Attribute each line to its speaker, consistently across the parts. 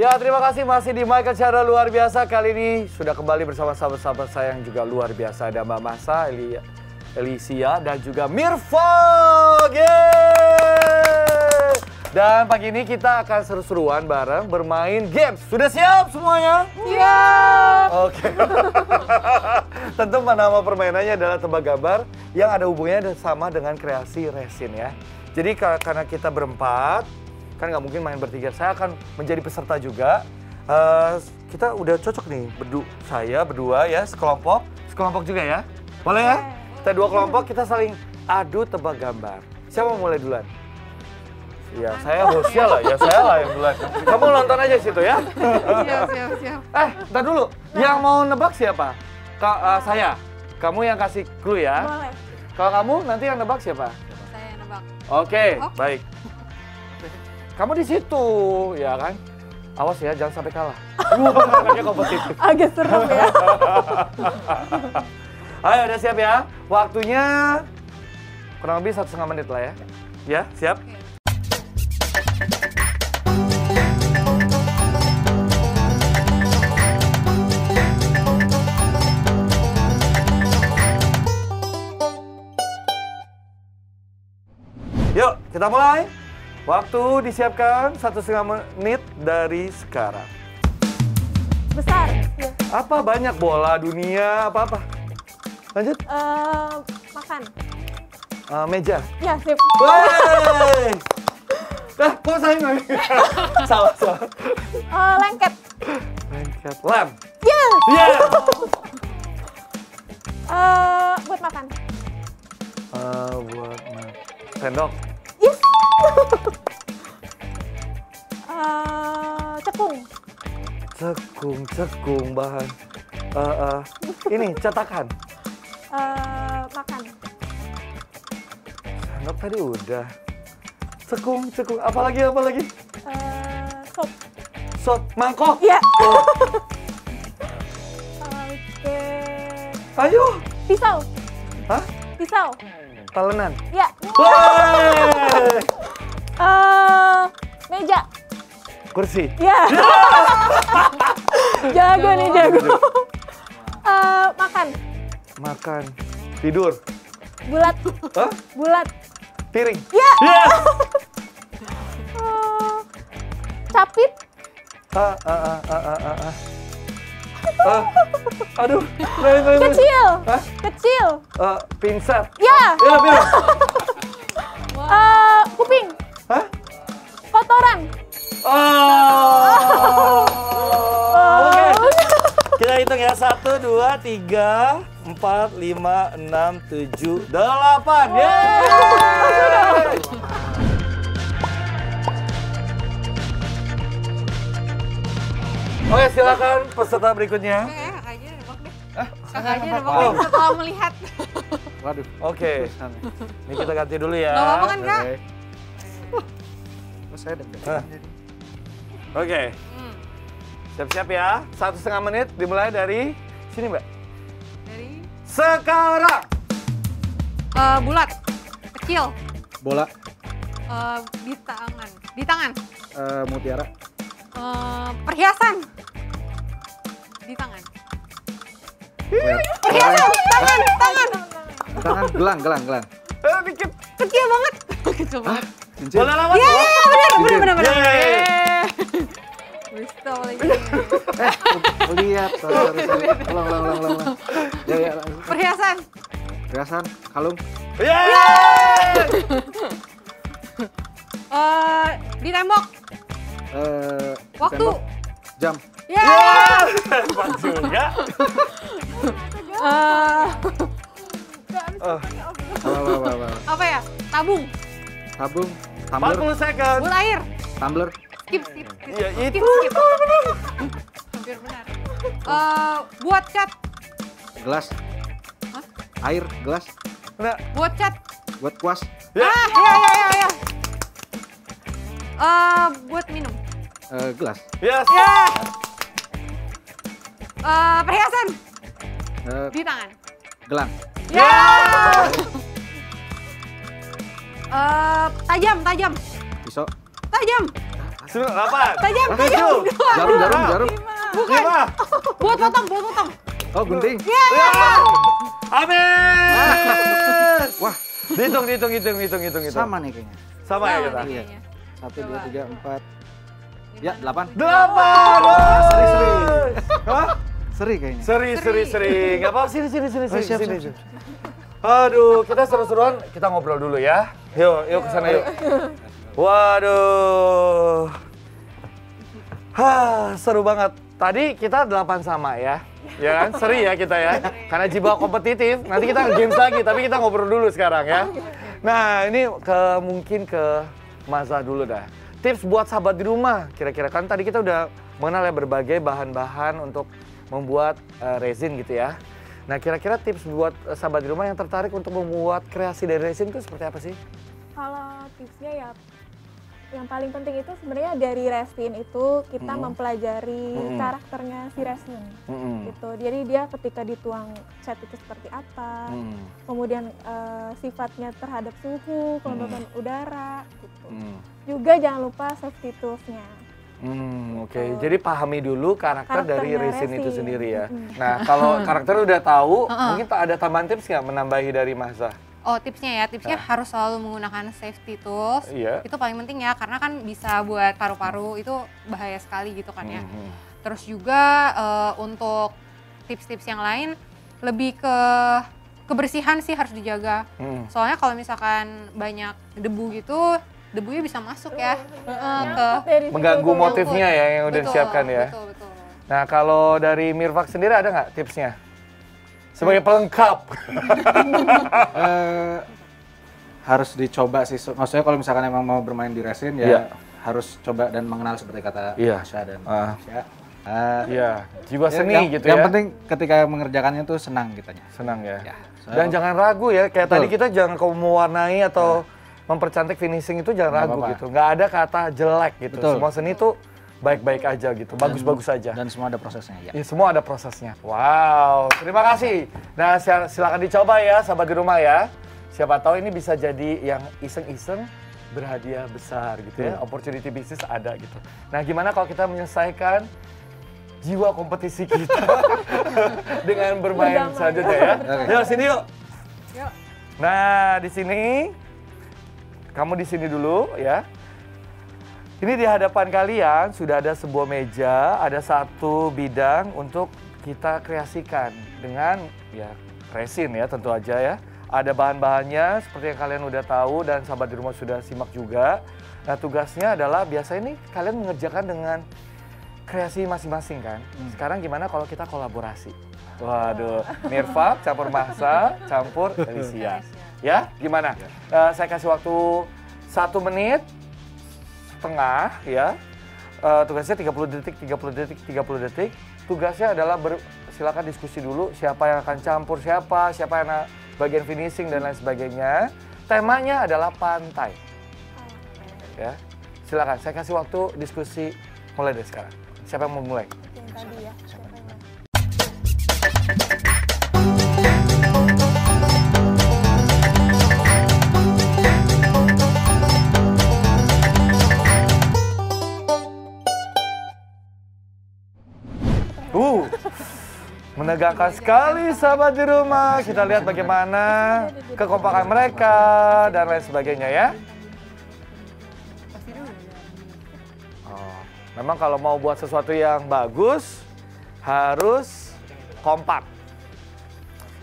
Speaker 1: Ya, terima kasih masih di Michael Cara luar biasa. Kali ini sudah kembali bersama sahabat-sahabat saya yang juga luar biasa. Ada Mbak Masa, Elia, Elisia, dan juga Mirfo. Yeay! Dan pagi ini kita akan seru-seruan bareng bermain games. Sudah siap semuanya?
Speaker 2: Siap.
Speaker 1: Oke. Tentu nama permainannya adalah tebak gambar yang ada hubungannya sama dengan kreasi resin ya. Jadi ka- karena kita berempat, kan nggak mungkin main bertiga. Saya akan menjadi peserta juga. Eh, kita udah cocok nih, berdu saya berdua ya, sekelompok, sekelompok juga ya. Boleh ya? Kita dua kelompok, kita saling adu tebak gambar. Siapa mau mulai duluan? Ya, saya hostnya lah, ya saya lah yang duluan. Kamu nonton aja situ ya.
Speaker 2: Siap, siap, siap.
Speaker 1: Eh, ntar dulu. Yang mau nebak siapa? Ka eh, saya. Kamu yang kasih clue ya.
Speaker 2: Boleh.
Speaker 1: Kalau kamu nanti yang nebak siapa?
Speaker 2: Saya yang nebak.
Speaker 1: Oke,
Speaker 2: Oh.
Speaker 1: baik. Kamu di situ, ya kan? Awas ya, jangan sampai kalah. Wah, makanya kompetitif.
Speaker 2: Agak serem ya.
Speaker 1: Ayo, udah siap ya? Waktunya kurang lebih satu setengah menit lah ya. Ya, siap? Yuk, kita mulai. Waktu disiapkan satu setengah menit dari sekarang.
Speaker 2: Besar. Ya.
Speaker 1: Apa banyak bola dunia apa-apa? Lanjut,
Speaker 2: Eh, makan.
Speaker 1: Eh, meja.
Speaker 2: Ya, sip.
Speaker 1: Wey! Eh, kok saya nggak? salah, salah.
Speaker 2: Eh, lengket.
Speaker 1: Lengket. Lem.
Speaker 2: Ya.
Speaker 1: Iya.
Speaker 2: Eh, buat makan.
Speaker 1: Eh, buat ma- sendok.
Speaker 2: Yes. Eh, cepung.
Speaker 1: Cekung, cekung bahan. Eh, eh, ini cetakan.
Speaker 2: Eh, makan.
Speaker 1: Sendok tadi udah. Cekung, cekung. Apalagi, apalagi?
Speaker 2: Eh, sop.
Speaker 1: Sop, mangkok.
Speaker 2: Ya.
Speaker 1: Oh,
Speaker 2: Oke.
Speaker 1: ayo.
Speaker 2: Pisau.
Speaker 1: Hah?
Speaker 2: Pisau.
Speaker 1: Talenan.
Speaker 2: Ya.
Speaker 1: Wey! Kursi.
Speaker 2: Ya. jago nih, jago. Eh, makan.
Speaker 1: Makan. Tidur.
Speaker 2: Bulat.
Speaker 1: Hah?
Speaker 2: Bulat.
Speaker 1: Piring.
Speaker 2: Ya.
Speaker 1: Iya.
Speaker 2: Eh, capit.
Speaker 1: Ah, ah, ah, ah, ah, ah. Ah, aduh, lain, lain, lain.
Speaker 2: Kecil.
Speaker 1: Hah?
Speaker 2: Kecil.
Speaker 1: Eh, pinset.
Speaker 2: Ya.
Speaker 1: Ya, pinset.
Speaker 2: Eh, kuping.
Speaker 1: Hah?
Speaker 2: Kotoran.
Speaker 1: Oh. Oke.
Speaker 2: Oh.
Speaker 1: Kita hitung ya. Satu, dua, tiga, empat, lima, enam, tujuh, delapan. Yeay! Oke, silakan peserta berikutnya.
Speaker 2: Oke, kakak aja nebak deh.
Speaker 1: Ah,
Speaker 2: Kakak aja nebak
Speaker 1: Oh.
Speaker 2: deh setelah melihat.
Speaker 3: Waduh.
Speaker 1: Oke. Ini kita ganti dulu ya.
Speaker 2: Gak apa-apa kan, Kak?
Speaker 1: Oke.
Speaker 3: Oh, saya deg
Speaker 1: Hah? Oke.
Speaker 2: Hmm.
Speaker 1: Siap-siap ya. Satu setengah menit dimulai dari sini, Mbak.
Speaker 2: Dari
Speaker 1: Sekarang.
Speaker 2: eh, bulat. Kecil.
Speaker 3: Bola
Speaker 2: Eh, di tangan. Di tangan.
Speaker 3: eh, mutiara,
Speaker 2: Eh, perhiasan. Di tangan. Perhiasan. Tangan. Tangan.
Speaker 3: tangan, gelang, gelang, gelang.
Speaker 1: Eh, dikit.
Speaker 2: Kecil banget. Kecil banget.
Speaker 1: Bola lawan.
Speaker 2: Iya, iya, iya, benar, benar, benar, lagi.
Speaker 3: Oh, lihat, sorry, sorry, sorry. Ulang, ulang, ulang, ulang. Ya, ya, langsung.
Speaker 2: Perhiasan.
Speaker 3: Perhiasan, kalung,
Speaker 1: Yeay.
Speaker 2: Eh, di tembok.
Speaker 3: eh,
Speaker 2: Waktu.
Speaker 3: jam,
Speaker 2: Ya.
Speaker 1: Cepat juga.
Speaker 2: Eh,
Speaker 1: Oh,
Speaker 3: apa, apa, apa, apa.
Speaker 2: apa ya? Tabung.
Speaker 3: Tabung, tumbler,
Speaker 1: 40 second.
Speaker 2: Buat air.
Speaker 3: tumbler,
Speaker 2: Skip, skip. skip.
Speaker 1: Ya,
Speaker 2: Skip,
Speaker 1: itu.
Speaker 2: skip. Hampir benar. Eh, buat cat.
Speaker 3: gelas,
Speaker 2: Hah?
Speaker 3: air, gelas,
Speaker 1: Nah,
Speaker 2: Buat cat.
Speaker 3: buat kuas,
Speaker 1: ya.
Speaker 2: Ah, iya, iya, iya, iya. Eh, buat minum.
Speaker 3: eh, gelas,
Speaker 1: Yes.
Speaker 2: Ya. Eh, perhiasan
Speaker 3: eh,
Speaker 2: di tangan.
Speaker 3: gelang,
Speaker 2: Ya. Eh, tajam, tajam,
Speaker 3: pisau,
Speaker 2: tajam.
Speaker 1: Sembilan, delapan,
Speaker 2: Tajam, tajam.
Speaker 3: Jarum, jarum, jarum.
Speaker 1: lima,
Speaker 2: Buat potong, buat potong.
Speaker 3: Oh, gunting.
Speaker 1: ya. Habis.
Speaker 3: Wah,
Speaker 1: Dihitung, dihitung, hitung, hitung, hitung, hitung.
Speaker 3: sama nih kayaknya.
Speaker 1: Sama ya kita.
Speaker 3: Iya. Satu, dua, tiga, empat. Ya, delapan.
Speaker 1: Delapan.
Speaker 3: Seri, seri.
Speaker 1: Hah?
Speaker 3: Seri kayaknya.
Speaker 1: Seri, seri, seri. Gak apa-apa, sini, sini, sini,
Speaker 3: Oh,
Speaker 1: sini, sini. Aduh, kita seru-seruan, kita ngobrol dulu ya. Yuk, yuk ke sana yuk. Waduh. Hah, seru banget. Tadi kita delapan sama ya. Ya kan? Seri ya kita ya. Karena jiwa kompetitif, nanti kita games lagi, tapi kita ngobrol dulu sekarang ya. Nah, ini ke mungkin ke Maza dulu dah. Tips buat sahabat di rumah, kira-kira kan tadi kita udah mengenal ya berbagai bahan-bahan untuk membuat eh, resin gitu ya. Nah, kira-kira tips buat eh, sahabat di rumah yang tertarik untuk membuat kreasi dari resin itu seperti apa sih?
Speaker 4: Kalau tipsnya ya yang paling penting itu sebenarnya dari resin itu kita
Speaker 1: Mm-mm.
Speaker 4: mempelajari
Speaker 1: Mm-mm.
Speaker 4: karakternya si resin
Speaker 1: Mm-mm.
Speaker 4: gitu. Jadi dia ketika dituang cat itu seperti apa,
Speaker 1: Mm.
Speaker 4: kemudian eh, sifatnya terhadap suhu, kelembaban udara gitu.
Speaker 1: Mm.
Speaker 4: Juga jangan lupa safety toolsnya.
Speaker 1: Hmm, oke.
Speaker 4: Gitu.
Speaker 1: Jadi pahami dulu karakter dari
Speaker 4: Karakternya
Speaker 1: resin itu
Speaker 4: resin.
Speaker 1: sendiri ya. Nah, kalau karakter udah tahu,
Speaker 2: Heeh.
Speaker 1: mungkin tak ada tambahan tips nggak menambahi dari Mahsa?
Speaker 2: Oh tipsnya ya, tipsnya harus selalu menggunakan safety tools.
Speaker 1: Iya.
Speaker 2: Itu paling penting ya, karena kan bisa buat paru-paru itu bahaya sekali gitu kan ya.
Speaker 1: Mhm.
Speaker 2: Terus juga eh, untuk tips-tips yang lain lebih ke kebersihan sih harus dijaga.
Speaker 1: Mhm.
Speaker 2: Soalnya kalau misalkan banyak debu gitu, debunya bisa masuk ya Heeh, ke
Speaker 1: Mengganggu motifnya ya yang udah
Speaker 2: Betul,
Speaker 1: disiapkan ya.
Speaker 2: Betul, betul.
Speaker 1: Nah, kalau dari Mirfak sendiri ada nggak tipsnya? Sebagai pelengkap.
Speaker 3: Eh, harus dicoba sih. So- Maksudnya kalau misalkan emang mau bermain di resin ya
Speaker 1: Iya.
Speaker 3: harus coba dan mengenal seperti kata. Asya dan. Asya. Eh,
Speaker 1: Iya, jiwa
Speaker 3: ya,
Speaker 1: seni
Speaker 3: yang,
Speaker 1: gitu
Speaker 3: yang
Speaker 1: ya.
Speaker 3: penting ketika mengerjakannya tuh senang kitanya.
Speaker 1: senang ya.
Speaker 3: Ya,
Speaker 1: Dan
Speaker 3: soalnya-
Speaker 1: jangan ragu ya, kayak
Speaker 3: Betul.
Speaker 1: tadi kita jangan kau mewarnai atau mempercantik finishing itu jangan
Speaker 3: Nggak
Speaker 1: ragu
Speaker 3: apa-apa.
Speaker 1: gitu. Nggak ada kata jelek gitu.
Speaker 3: Betul.
Speaker 1: Semua seni itu baik-baik aja gitu, bagus-bagus aja.
Speaker 3: Dan semua ada prosesnya ya.
Speaker 1: Ya, semua ada prosesnya. Wow, terima kasih. Nah, sil- silakan dicoba ya, sahabat di rumah ya. Siapa tahu ini bisa jadi yang iseng-iseng berhadiah besar gitu ya. Opportunity bisnis ada gitu. Nah, gimana kalau kita menyelesaikan jiwa kompetisi kita dengan bermain selanjutnya ya?
Speaker 3: Oke.
Speaker 1: Yuk, sini yuk.
Speaker 2: Yuk.
Speaker 1: Nah, di sini kamu di sini dulu ya. Ini di hadapan kalian sudah ada sebuah meja, ada satu bidang untuk kita kreasikan dengan ya resin ya tentu aja ya. Ada bahan-bahannya seperti yang kalian udah tahu dan sahabat di rumah sudah simak juga. Nah tugasnya adalah biasa ini kalian mengerjakan dengan kreasi masing-masing kan. Sekarang gimana kalau kita kolaborasi? Waduh, Mirfak campur Mahsa, campur Alicia. Ya, gimana? Eh, saya kasih waktu satu menit setengah ya. Eh, tugasnya 30 detik, 30 detik, 30 detik. Tugasnya adalah ber, silakan diskusi dulu siapa yang akan campur siapa, siapa yang bagian finishing dan lain sebagainya. Temanya adalah pantai. Ya. Silakan, saya kasih waktu diskusi mulai dari sekarang. Siapa yang mau mulai?
Speaker 4: Tadi ya.
Speaker 1: Uh, menegangkan sekali sahabat di rumah. Kita lihat bagaimana kekompakan mereka dan lain sebagainya ya. Oh, memang kalau mau buat sesuatu yang bagus harus kompak.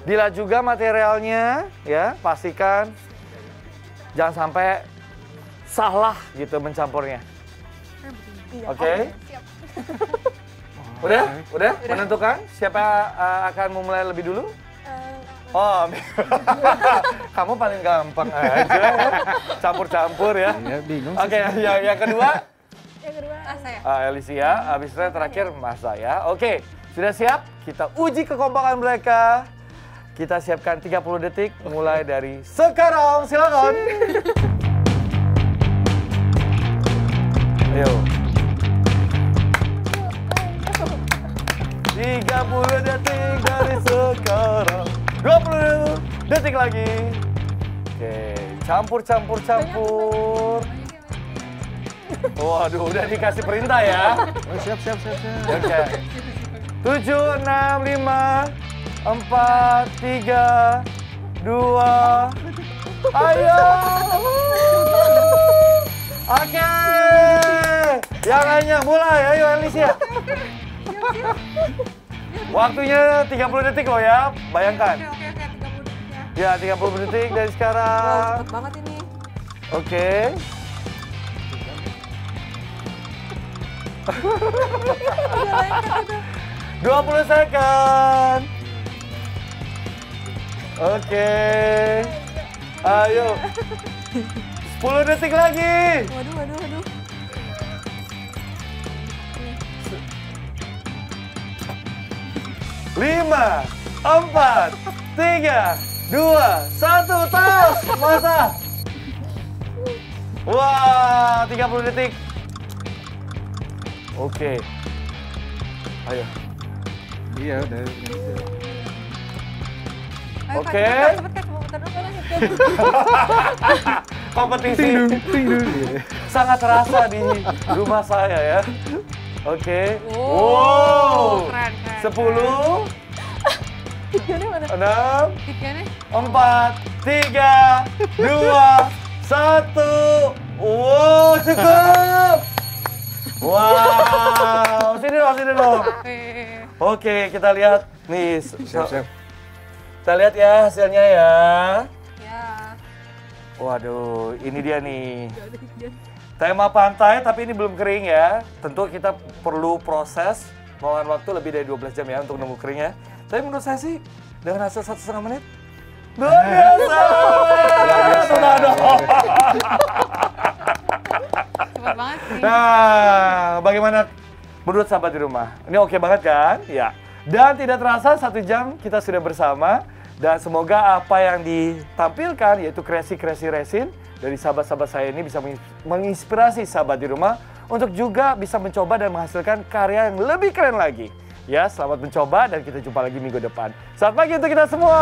Speaker 1: Bila juga materialnya ya pastikan jangan sampai salah gitu mencampurnya.
Speaker 4: Iya.
Speaker 1: Oke. Udah? Udah? Menentukan siapa uh, akan memulai lebih dulu?
Speaker 4: Eh,
Speaker 1: Oh, kamu paling gampang aja ya. Campur-campur ya.
Speaker 3: Ya bingung.
Speaker 1: Oke, yang, yang kedua
Speaker 4: yang kedua
Speaker 2: Ah, saya.
Speaker 1: uh, Alicia, habis itu terakhir Mas ya. Oke, sudah siap? Kita uji kekompakan mereka. Kita siapkan 30 detik mulai dari sekarang. Silakan. Ayo. 30 detik dari sekarang. 20 detik lagi. Oke, campur campur campur. Waduh, udah dikasih perintah ya.
Speaker 3: Oh, siap, siap, siap, siap.
Speaker 1: Oke. Tujuh, enam, lima, empat, tiga, dua. Ayo. Oke. Yang lainnya mulai. Ayo Alicia. Waktunya 30 detik loh ya. Bayangkan.
Speaker 2: Oke, oke, oke, 30 detik ya.
Speaker 1: Ya, 30 detik dari sekarang.
Speaker 5: Cepet banget ini.
Speaker 1: Oke. Dua puluh second. Oke. Ayo. 10 detik lagi.
Speaker 5: Waduh, waduh, waduh.
Speaker 1: Lima, empat, tiga, dua, satu, tos, masa. Wah, 30 detik. Oke. Ayo.
Speaker 3: Iya, udah.
Speaker 2: Ayo, Kak,
Speaker 1: Oke. Kompetisi sangat terasa di rumah saya ya. Oke.
Speaker 2: Wow,
Speaker 1: Wow. Sepuluh,
Speaker 4: mana?
Speaker 1: enam, empat, tiga, dua, satu. Wow, cukup. Wow, sini dong, sini dong.
Speaker 2: Oke.
Speaker 1: Oke, kita lihat nih.
Speaker 3: Siap, siap.
Speaker 1: Kita lihat ya hasilnya ya.
Speaker 2: Ya.
Speaker 1: Waduh, ini dia nih. Tema pantai tapi ini belum kering ya. Tentu kita perlu proses memakan waktu lebih dari 12 jam ya untuk nunggu keringnya. Tapi menurut saya sih dengan hasil satu setengah menit luar biasa. Luar biasa.
Speaker 2: Cepet banget sih.
Speaker 1: Nah, bagaimana menurut sahabat di rumah? Ini oke banget kan? Ya. Dan tidak terasa satu jam kita sudah bersama. Dan semoga apa yang ditampilkan yaitu kreasi-kreasi resin dari sahabat-sahabat saya ini bisa menginspirasi sahabat di rumah untuk juga bisa mencoba dan menghasilkan karya yang lebih keren lagi. Ya, selamat mencoba dan kita jumpa lagi minggu depan. Selamat pagi untuk kita semua.